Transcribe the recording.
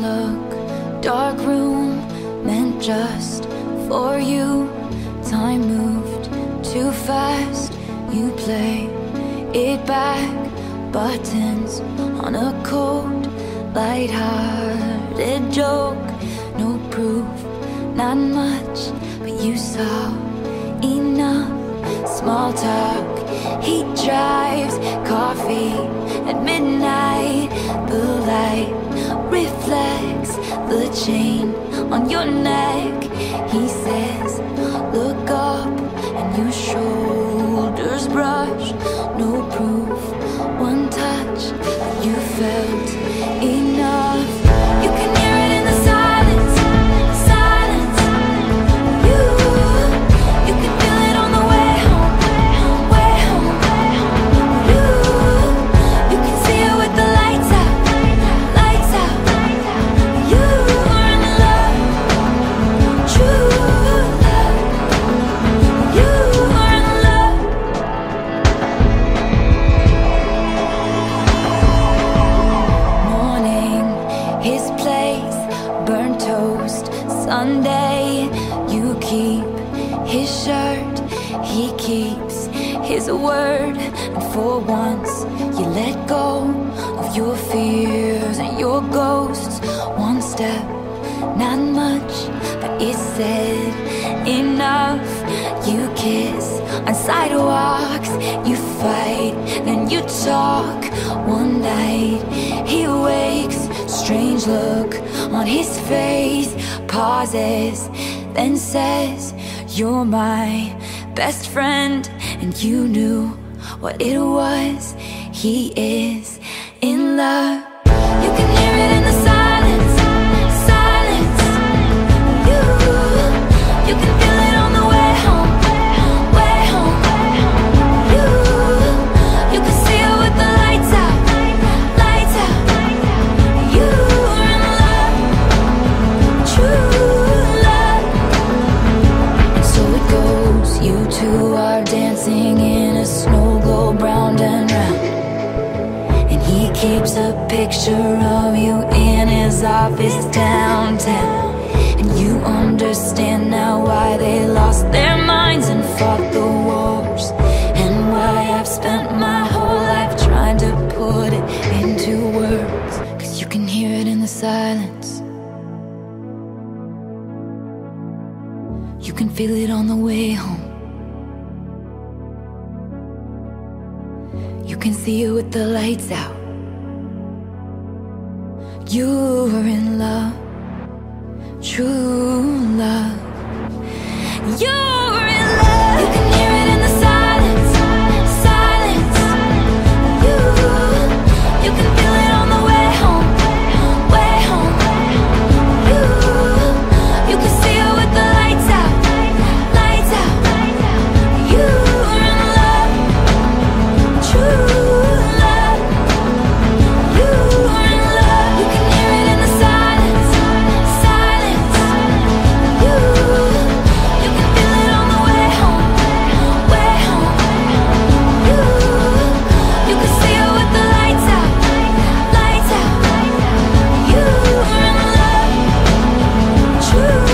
look, dark room meant just for you. Time moved too fast, you play it back. Buttons on a cold, light-hearted joke. No proof, not much, but you saw enough. Small talk, he drives coffee at midnight. Chain on your neck. He says, Look up, and your shoulders brush. No proof, one touch, toast. Sunday, you keep his shirt, he keeps his word. And for once, you let go of your fears and your ghosts. One step, not much, but it said enough. You kiss on sidewalks, you fight, then you talk. One night, he strange look on his face, pauses, then says, You're my best friend, and you knew what it was. He is in love. Picture of you in his office downtown. And you understand now why they lost their minds and fought the wars. And why I've spent my whole life trying to put it into words. Cause you can hear it in the silence. You can feel it on the way home. You can see it with the lights out. You're in love, true love. You're you.